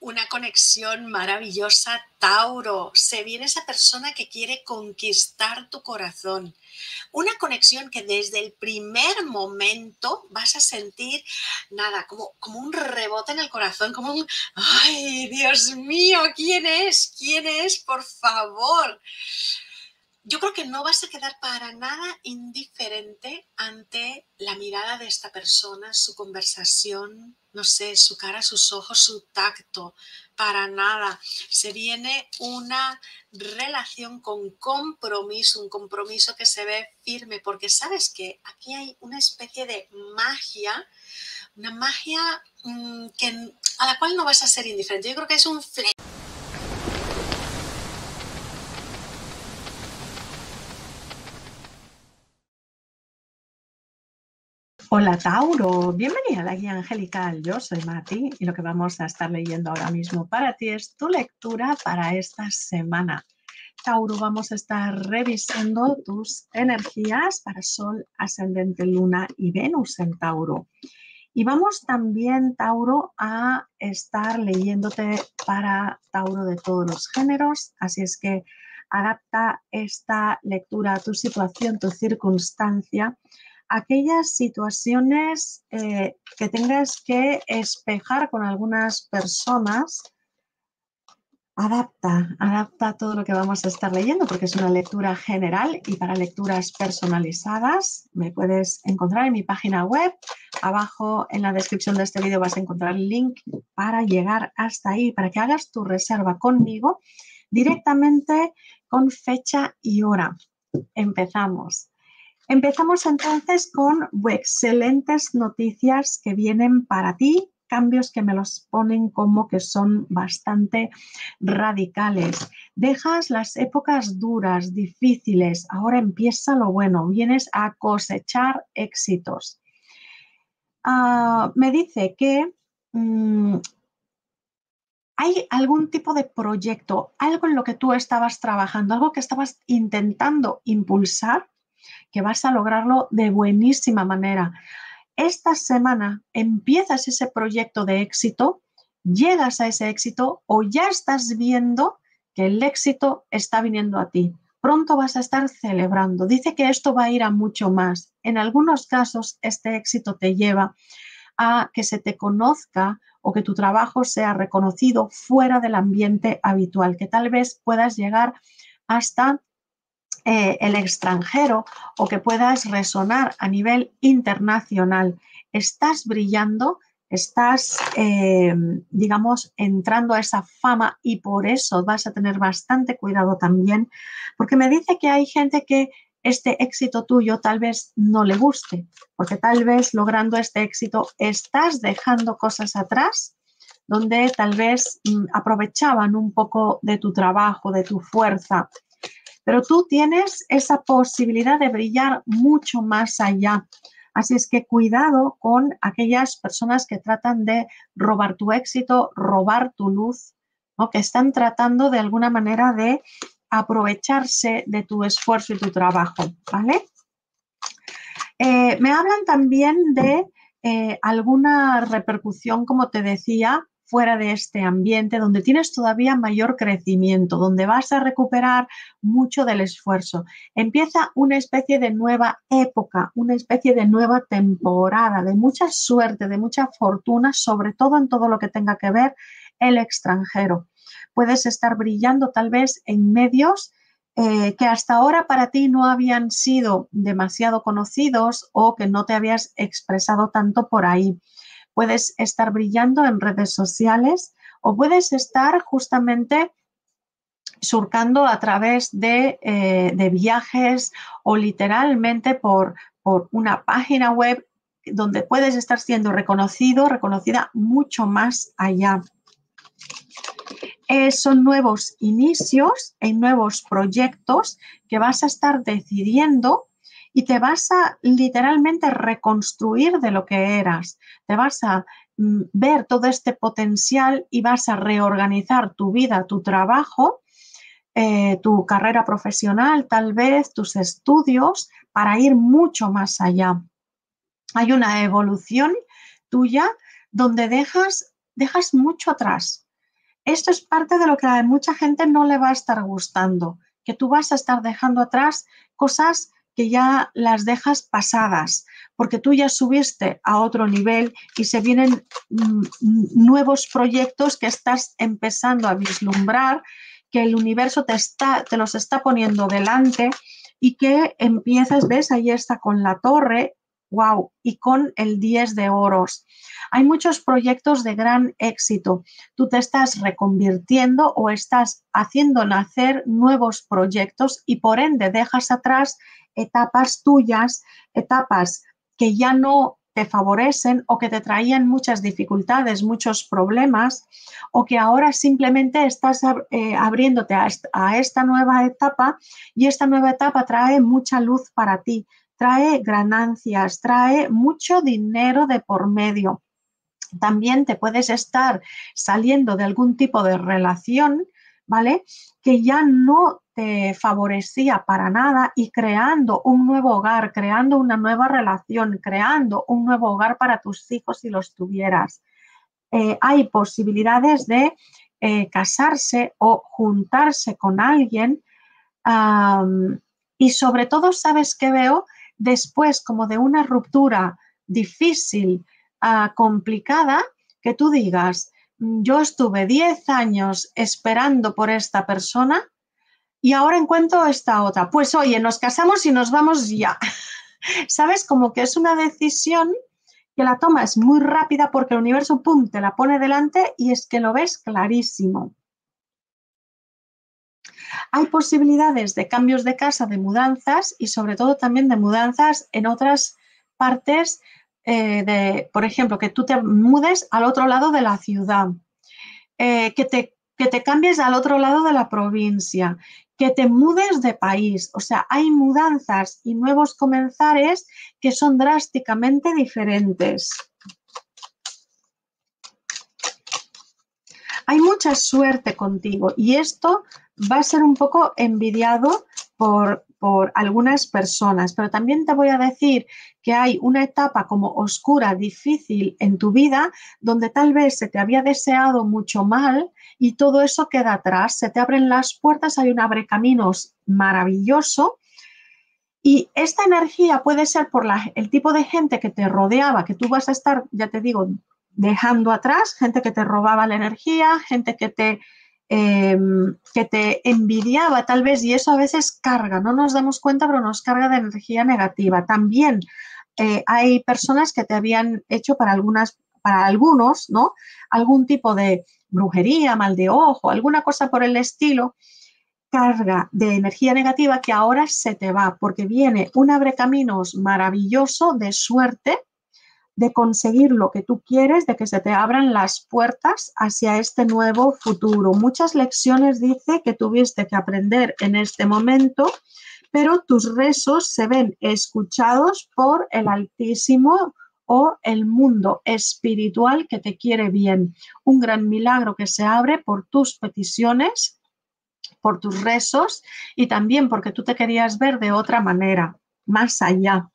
una conexión maravillosa, Tauro. Se viene esa persona que quiere conquistar tu corazón. Una conexión que desde el primer momento vas a sentir nada, como, como un rebote en el corazón, como un, ay, Dios mío, ¿quién es? ¿Quién es? Por favor yo creo que no vas a quedar para nada indiferente ante la mirada de esta persona, su conversación, no sé, su cara, sus ojos, su tacto, para nada. Se viene una relación con compromiso, un compromiso que se ve firme, porque sabes que aquí hay una especie de magia, una magia mm, a la cual no vas a ser indiferente. Yo creo que es un fle Hola Tauro, bienvenida a la guía angelical. Yo soy Mati y lo que vamos a estar leyendo ahora mismo para ti es tu lectura para esta semana. Tauro, vamos a estar revisando tus energías para Sol, Ascendente, Luna y Venus en Tauro. Y vamos también, Tauro, a estar leyéndote para Tauro de todos los géneros. Así es que adapta esta lectura a tu situación, tu circunstancia aquellas situaciones eh, que tengas que espejar con algunas personas, adapta, adapta todo lo que vamos a estar leyendo porque es una lectura general y para lecturas personalizadas me puedes encontrar en mi página web. Abajo en la descripción de este vídeo vas a encontrar el link para llegar hasta ahí, para que hagas tu reserva conmigo directamente con fecha y hora. Empezamos. Empezamos entonces con excelentes noticias que vienen para ti, cambios que me los ponen como que son bastante radicales. Dejas las épocas duras, difíciles, ahora empieza lo bueno, vienes a cosechar éxitos. Ah, me dice que mm, hay algún tipo de proyecto, algo en lo que tú estabas trabajando, algo que estabas intentando impulsar que vas a lograrlo de buenísima manera. Esta semana empiezas ese proyecto de éxito, llegas a ese éxito o ya estás viendo que el éxito está viniendo a ti. Pronto vas a estar celebrando. Dice que esto va a ir a mucho más. En algunos casos, este éxito te lleva a que se te conozca o que tu trabajo sea reconocido fuera del ambiente habitual, que tal vez puedas llegar hasta eh, el extranjero o que puedas resonar a nivel internacional. Estás brillando, estás, eh, digamos, entrando a esa fama y por eso vas a tener bastante cuidado también, porque me dice que hay gente que este éxito tuyo tal vez no le guste, porque tal vez logrando este éxito estás dejando cosas atrás donde tal vez mm, aprovechaban un poco de tu trabajo, de tu fuerza, pero tú tienes esa posibilidad de brillar mucho más allá. Así es que cuidado con aquellas personas que tratan de robar tu éxito, robar tu luz, o que están tratando de alguna manera de aprovecharse de tu esfuerzo y tu trabajo, ¿vale? Eh, me hablan también de eh, alguna repercusión, como te decía, fuera de este ambiente, donde tienes todavía mayor crecimiento, donde vas a recuperar mucho del esfuerzo. Empieza una especie de nueva época, una especie de nueva temporada, de mucha suerte, de mucha fortuna, sobre todo en todo lo que tenga que ver el extranjero. Puedes estar brillando tal vez en medios eh, que hasta ahora para ti no habían sido demasiado conocidos o que no te habías expresado tanto por ahí puedes estar brillando en redes sociales o puedes estar justamente surcando a través de, eh, viajes o literalmente por, por una página web donde puedes estar siendo reconocido, reconocida mucho más allá. Eh, son nuevos inicios en nuevos proyectos que vas a estar decidiendo y te vas a literalmente reconstruir de lo que eras. Te vas a mm, ver todo este potencial y vas a reorganizar tu vida, tu trabajo, eh, tu carrera profesional, tal vez tus estudios, para ir mucho más allá. Hay una evolución tuya donde dejas dejas mucho atrás. Esto es parte de lo que a mucha gente no le va a estar gustando, que tú vas a estar dejando atrás cosas que ya las dejas pasadas, porque tú ya subiste a otro nivel y se vienen mm, nuevos proyectos que estás empezando a vislumbrar, que el universo te, está, te los está poniendo delante y que empiezas, ves, ahí está con la torre, wow, y con el 10 de oros. Hay muchos proyectos de gran éxito. Tú te estás reconvirtiendo o estás haciendo nacer nuevos proyectos y por ende dejas atrás etapas tuyas, etapas que ya no te favorecen o que te traían muchas dificultades, muchos problemas, o que ahora simplemente estás eh, abriéndote a esta nueva etapa y esta nueva etapa trae mucha luz para ti, trae ganancias, trae mucho dinero de por medio. También te puedes estar saliendo de algún tipo de relación, ¿vale? Que ya no te favorecía para nada y creando un nuevo hogar, creando una nueva relación, creando un nuevo hogar para tus hijos si los tuvieras. Eh, hay posibilidades de eh, casarse o juntarse con alguien y sobre todo, ¿sabes qué veo? Después como de una ruptura difícil, ah, complicada, que tú digas, yo estuve 10 años esperando por esta persona y ahora encuentro esta otra. Pues oye, nos casamos y nos vamos ya. ¿Sabes? Como que es una decisión que la toma es muy rápida porque el universo, pum, te la pone delante y es que lo ves clarísimo. Hay posibilidades de cambios de casa, de mudanzas y sobre todo también de mudanzas en otras partes eh, por ejemplo, que tú te mudes al otro lado de la ciudad, eh, que, te, que te cambies al otro lado de la provincia, que te mudes de país. O sea, hay mudanzas y nuevos comenzares que son drásticamente diferentes. Hay mucha suerte contigo y esto va a ser un poco envidiado por, por algunas personas, pero también te voy a decir que hay una etapa como oscura, difícil en tu vida, donde tal vez se te había deseado mucho mal y todo eso queda atrás, se te abren las puertas, hay un abre caminos maravilloso. Y esta energía puede ser por el tipo de gente que te rodeaba, que tú vas a estar, ya te digo, dejando atrás, gente que te robaba la energía, gente que te, em, que te envidiaba tal vez, y eso a veces carga, no nos damos cuenta, pero nos carga de energía negativa. También eh, hay personas que te habían hecho para algunas, para algunos, ¿no? Algún tipo de brujería, mal de ojo, alguna cosa por el estilo, carga de energía negativa que ahora se te va porque viene un abre caminos maravilloso de suerte de conseguir lo que tú quieres, de que se te abran las puertas hacia este nuevo futuro. Muchas lecciones dice que tuviste que aprender en este momento, pero tus rezos se ven escuchados por el Altísimo o el mundo espiritual que te quiere bien. Un gran milagro que se abre por tus peticiones, por tus rezos y también porque tú te querías ver de otra manera, más allá.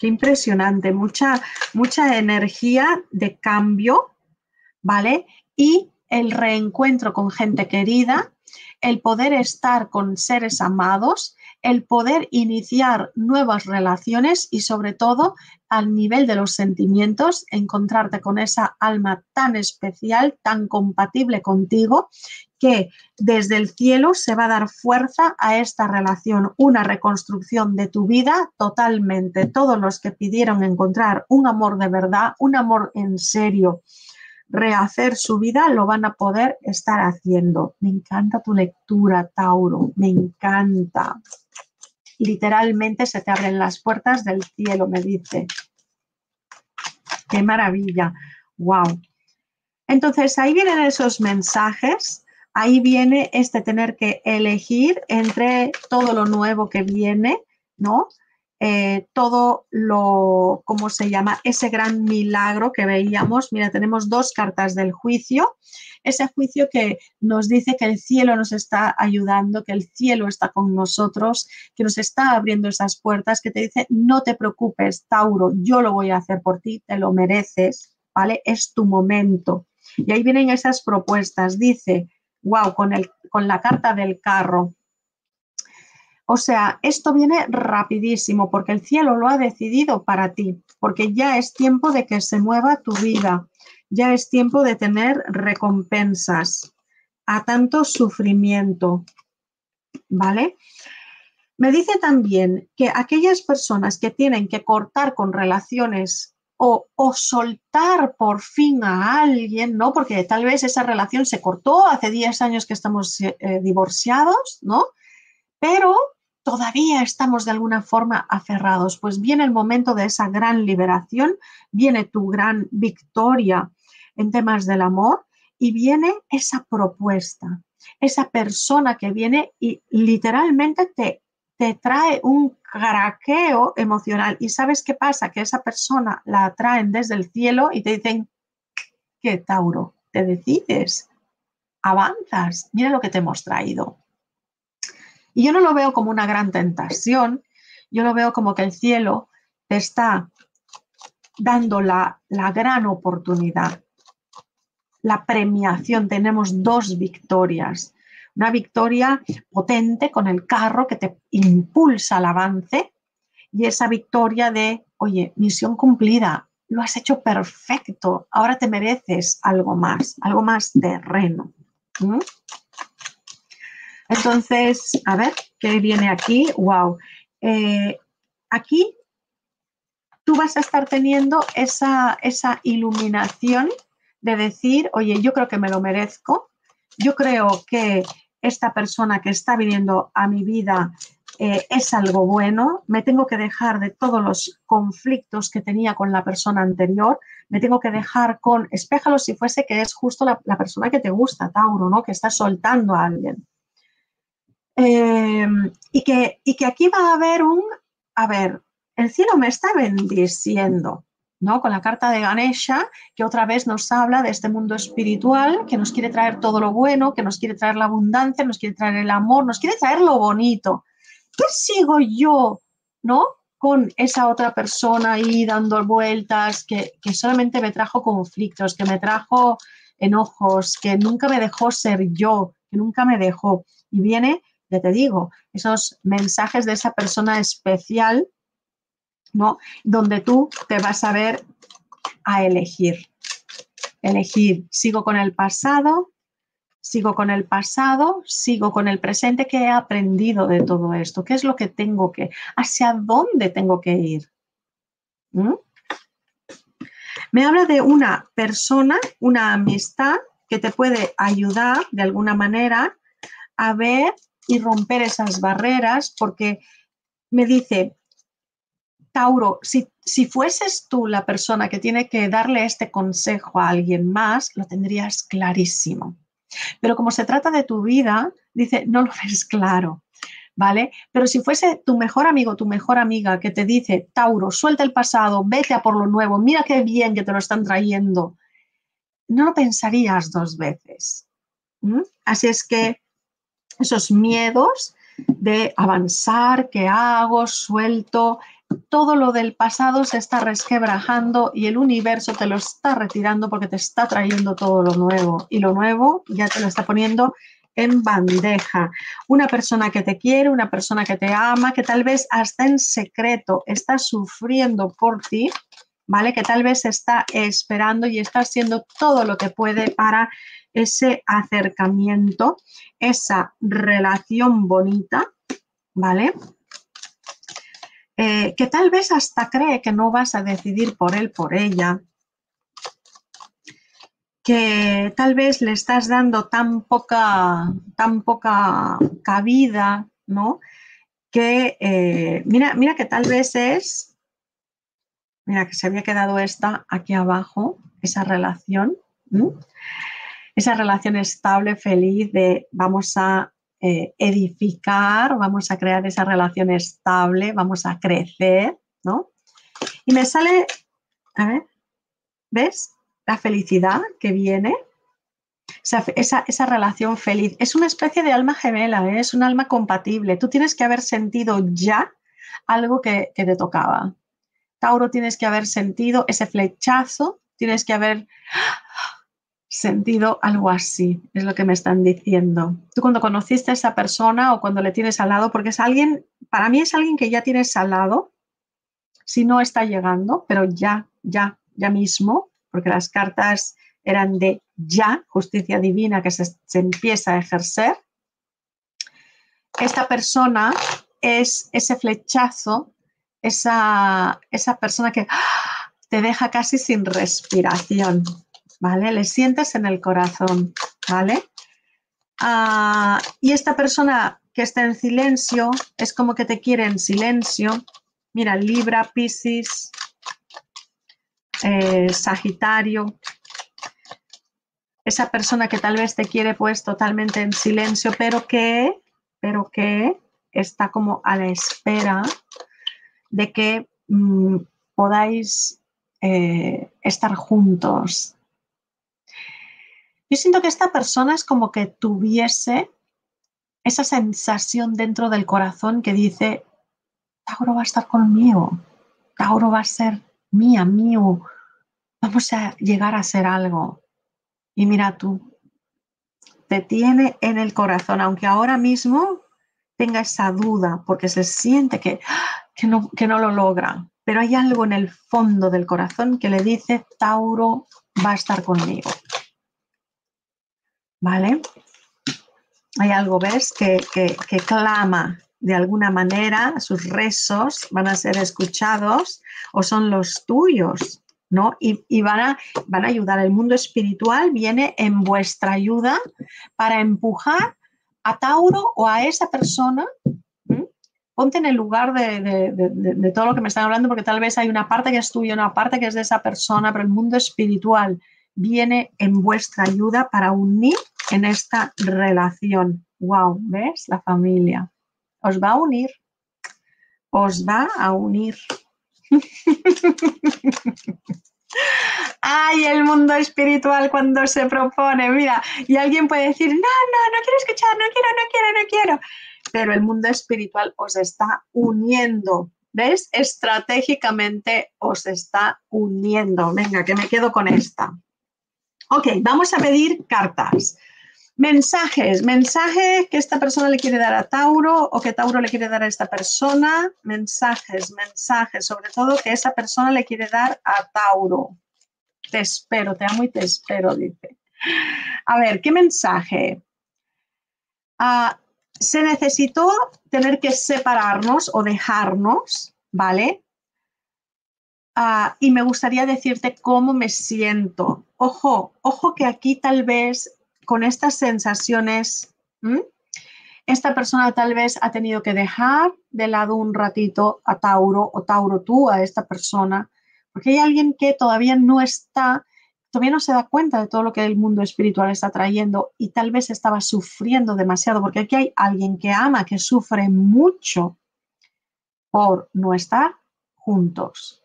Qué impresionante, mucha, mucha energía de cambio, ¿vale? Y el reencuentro con gente querida, el poder estar con seres amados el poder iniciar nuevas relaciones y sobre todo al nivel de los sentimientos, encontrarte con esa alma tan especial, tan compatible contigo, que desde el cielo se va a dar fuerza a esta relación, una reconstrucción de tu vida totalmente. Todos los que pidieron encontrar un amor de verdad, un amor en serio, rehacer su vida, lo van a poder estar haciendo. Me encanta tu lectura, Tauro, me encanta literalmente se te abren las puertas del cielo, me dice. Qué maravilla. Wow. Entonces ahí vienen esos mensajes, ahí viene este tener que elegir entre todo lo nuevo que viene, ¿no? Eh, todo lo, ¿cómo se llama? Ese gran milagro que veíamos. Mira, tenemos dos cartas del juicio. Ese juicio que nos dice que el cielo nos está ayudando, que el cielo está con nosotros, que nos está abriendo esas puertas, que te dice, no te preocupes, Tauro, yo lo voy a hacer por ti, te lo mereces, ¿vale? Es tu momento. Y ahí vienen esas propuestas. Dice, wow, con, el, con la carta del carro, o sea, esto viene rapidísimo porque el cielo lo ha decidido para ti, porque ya es tiempo de que se mueva tu vida, ya es tiempo de tener recompensas a tanto sufrimiento, ¿vale? Me dice también que aquellas personas que tienen que cortar con relaciones o, soltar por fin a alguien, ¿no? Porque tal vez esa relación se cortó hace 10 años que estamos eh, divorciados, ¿no? Pero todavía estamos de alguna forma aferrados, pues viene el momento de esa gran liberación, viene tu gran victoria en temas del amor y viene esa propuesta, esa persona que viene y literalmente te, te trae un craqueo emocional. ¿Y sabes qué pasa? Que esa persona la atraen desde el cielo y te dicen, ¿qué Tauro? Te decides, avanzas, mira lo que te hemos traído. Y yo no lo veo como una gran tentación, yo lo veo como que el cielo te está dando la, la gran oportunidad, la premiación. Tenemos dos victorias. Una victoria potente con el carro que te impulsa al avance y esa victoria de, oye, misión cumplida, lo has hecho perfecto, ahora te mereces algo más, algo más terreno. Entonces, a ver, ¿qué viene aquí? ¡Wow! Eh, aquí tú vas a estar teniendo esa, esa iluminación de decir, oye, yo creo que me lo merezco, yo creo que esta persona que está viniendo a mi vida eh, es algo bueno, me tengo que dejar de todos los conflictos que tenía con la persona anterior, me tengo que dejar con, espéjalo si fuese que es justo la, la persona que te gusta, Tauro, ¿no? Que está soltando a alguien. Em, y, que, y que aquí va a haber un, a ver, el cielo me está bendiciendo, ¿no? Con la carta de Ganesha, que otra vez nos habla de este mundo espiritual, que nos quiere traer todo lo bueno, que nos quiere traer la abundancia, nos quiere traer el amor, nos quiere traer lo bonito. ¿Qué sigo yo, ¿no? Con esa otra persona ahí dando vueltas, que, que solamente me trajo conflictos, que me trajo enojos, que nunca me dejó ser yo, que nunca me dejó. Y viene ya te digo, esos mensajes de esa persona especial, ¿no? Donde tú te vas a ver a elegir. Elegir, sigo con el pasado, sigo con el pasado, sigo con el presente, ¿qué he aprendido de todo esto? ¿Qué es lo que tengo que, hacia dónde tengo que ir? ¿Mm? Me habla de una persona, una amistad que te puede ayudar de alguna manera a ver y romper esas barreras, porque me dice, Tauro, si, si fueses tú la persona que tiene que darle este consejo a alguien más, lo tendrías clarísimo. Pero como se trata de tu vida, dice, no lo ves claro. ¿Vale? Pero si fuese tu mejor amigo, tu mejor amiga que te dice, Tauro, suelta el pasado, vete a por lo nuevo, mira qué bien que te lo están trayendo, no lo pensarías dos veces. Así es que esos miedos de avanzar, qué hago, suelto, todo lo del pasado se está resquebrajando y el universo te lo está retirando porque te está trayendo todo lo nuevo. Y lo nuevo ya te lo está poniendo en bandeja. Una persona que te quiere, una persona que te ama, que tal vez hasta en secreto está sufriendo por ti, ¿vale? Que tal vez está esperando y está haciendo todo lo que puede para ese acercamiento, esa relación bonita, ¿vale? Eh, que tal vez hasta cree que no vas a decidir por él, por ella, que tal vez le estás dando tan poca, tan poca cabida, ¿no? Que eh, mira, mira que tal vez es, mira que se había quedado esta aquí abajo, esa relación esa relación estable, feliz de vamos a eh, edificar, vamos a crear esa relación estable, vamos a crecer, ¿no? Y me sale, a ver, ¿ves? La felicidad que viene, esa, relación feliz. Es una especie de alma gemela, ¿eh? es un alma compatible. Tú tienes que haber sentido ya algo que te tocaba. Tauro, tienes que haber sentido ese flechazo, tienes que haber sentido algo así, es lo que me están diciendo. Tú cuando conociste a esa persona o cuando le tienes al lado, porque es alguien, para mí es alguien que ya tienes al lado, si no está llegando, pero ya, ya, ya mismo, porque las cartas eran de ya, justicia divina que se, empieza a ejercer. Esta persona es ese flechazo, esa, esa persona que te deja casi sin respiración, ¿vale? Le sientes en el corazón, ¿vale? Ah, y esta persona que está en silencio es como que te quiere en silencio. Mira, Libra, Piscis, eh, Sagitario. Esa persona que tal vez te quiere pues totalmente en silencio, pero que, pero que está como a la espera de que mm, podáis eh, estar juntos, yo siento que esta persona es como que tuviese esa sensación dentro del corazón que dice, Tauro va a estar conmigo, Tauro va a ser mía, mío, vamos a llegar a ser algo. Y mira tú, te tiene en el corazón, aunque ahora mismo tenga esa duda porque se siente que, que, no, que no lo logra, pero hay algo en el fondo del corazón que le dice, Tauro va a estar conmigo. ¿vale? Hay algo, ¿ves? Que, clama de alguna manera, sus rezos van a ser escuchados o son los tuyos, ¿no? Y, van, a, van, a, ayudar. El mundo espiritual viene en vuestra ayuda para empujar a Tauro o a esa persona. Ponte en el lugar de, todo lo que me están hablando, porque tal vez hay una parte que es tuya, una parte que es de esa persona, pero el mundo espiritual viene en vuestra ayuda para unir en esta relación. Wow, ¿ves? La familia. Os va a unir. Os va a unir. Ay, el mundo espiritual cuando se propone, mira, y alguien puede decir, no, no, no quiero escuchar, no quiero, no quiero, no quiero. Pero el mundo espiritual os está uniendo, ¿ves? Estratégicamente os está uniendo. Venga, que me quedo con esta. Ok, vamos a pedir cartas. Mensajes, mensaje que esta persona le quiere dar a Tauro o que Tauro le quiere dar a esta persona. Mensajes, mensajes, sobre todo que esa persona le quiere dar a Tauro. Te espero, te amo y te espero, dice. A ver, ¿qué mensaje? Ah, se necesitó tener que separarnos o dejarnos, ¿vale? Ah, y me gustaría decirte cómo me siento. Ojo, ojo que aquí tal vez con estas sensaciones, esta persona tal vez ha tenido que dejar de lado un ratito a Tauro o Tauro tú a esta persona, porque hay alguien que todavía no está, todavía no se da cuenta de todo lo que el mundo espiritual está trayendo y tal vez estaba sufriendo demasiado, porque aquí hay alguien que ama, que sufre mucho por no estar juntos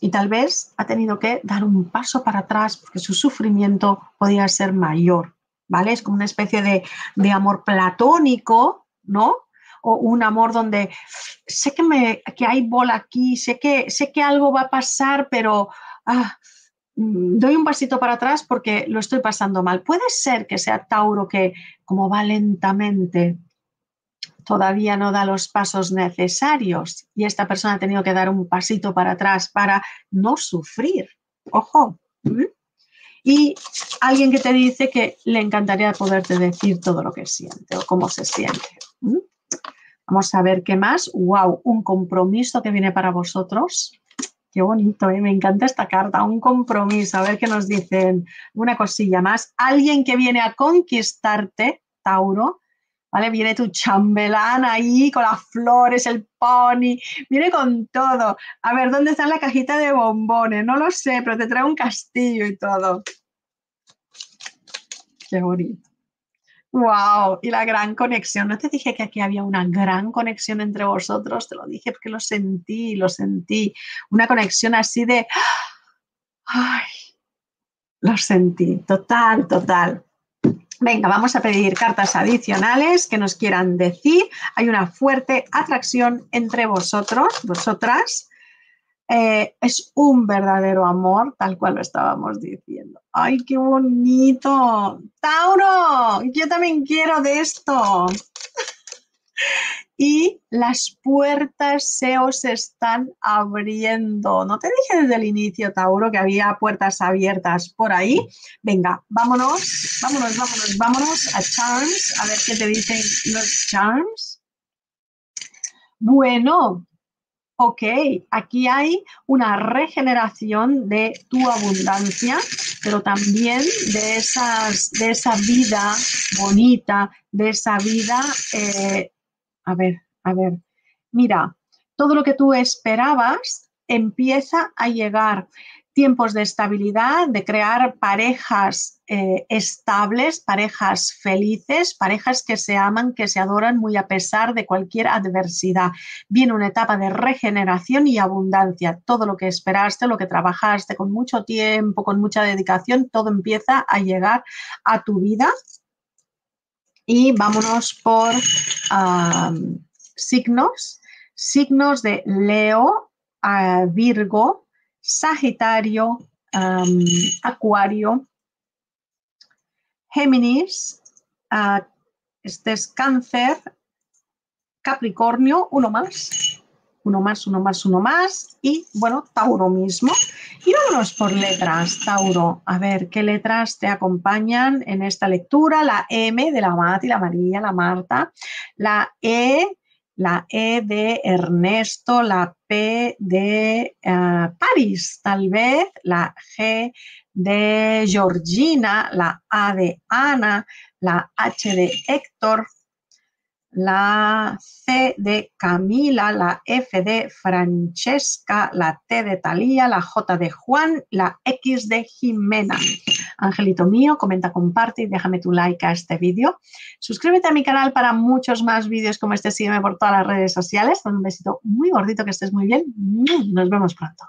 y tal vez ha tenido que dar un paso para atrás porque su sufrimiento podía ser mayor, ¿vale? Es como una especie de, amor platónico, ¿no? O un amor donde sé que, me, que hay bola aquí, sé que, sé que algo va a pasar, pero ah, doy un pasito para atrás porque lo estoy pasando mal. Puede ser que sea Tauro que como va lentamente todavía no da los pasos necesarios y esta persona ha tenido que dar un pasito para atrás para no sufrir. Ojo. Y alguien que te dice que le encantaría poderte decir todo lo que siente o cómo se siente. Vamos a ver qué más. ¡Wow! Un compromiso que viene para vosotros. Qué bonito, ¿eh? me encanta esta carta. Un compromiso. A ver qué nos dicen. Una cosilla más. Alguien que viene a conquistarte, Tauro, Viene tu chambelán ahí con las flores, el pony, viene con todo. A ver, ¿dónde está la cajita de bombones? No lo sé, pero te trae un castillo y todo. Qué bonito. Wow, y la gran conexión. No te dije que aquí había una gran conexión entre vosotros, te lo dije porque lo sentí, lo sentí. Una conexión así de. ¡Ay! Lo sentí, total, total. Venga, vamos a pedir cartas adicionales que nos quieran decir. Hay una fuerte atracción entre vosotros, vosotras. Eh, es un verdadero amor, tal cual lo estábamos diciendo. ¡Ay, qué bonito! Tauro, yo también quiero de esto y las puertas se os están abriendo. No te dije desde el inicio, Tauro, que había puertas abiertas por ahí. Venga, vámonos, vámonos, vámonos, vámonos a Charms, a ver qué te dicen los Charms. Bueno, ok, aquí hay una regeneración de tu abundancia, pero también de, de esa vida bonita, de esa vida eh, a ver, a ver, mira, todo lo que tú esperabas empieza a llegar. Tiempos de estabilidad, de crear parejas eh, estables, parejas felices, parejas que se aman, que se adoran muy a pesar de cualquier adversidad. Viene una etapa de regeneración y abundancia. Todo lo que esperaste, lo que trabajaste con mucho tiempo, con mucha dedicación, todo empieza a llegar a tu vida y vámonos por signos. Signos de Leo, Virgo, Sagitario, Acuario, Géminis, este es Cáncer, Capricornio, uno más, uno más, uno más, uno más, y bueno, Tauro mismo. Y vámonos por letras, Tauro. A ver, ¿qué letras te acompañan en esta lectura? La M de la Mati, la María, la Marta, la E, la E de Ernesto, la P de uh, París, tal vez, la G de Georgina, la A de Ana, la H de Héctor, la C de Camila, la F de Francesca, la T de Talía, la J de Juan, la X de Jimena. Angelito mío, comenta, comparte y déjame tu like a este vídeo. Suscríbete a mi canal para muchos más vídeos como este. Sígueme por todas las redes sociales. Un besito muy gordito, que estés muy bien. Nos vemos pronto.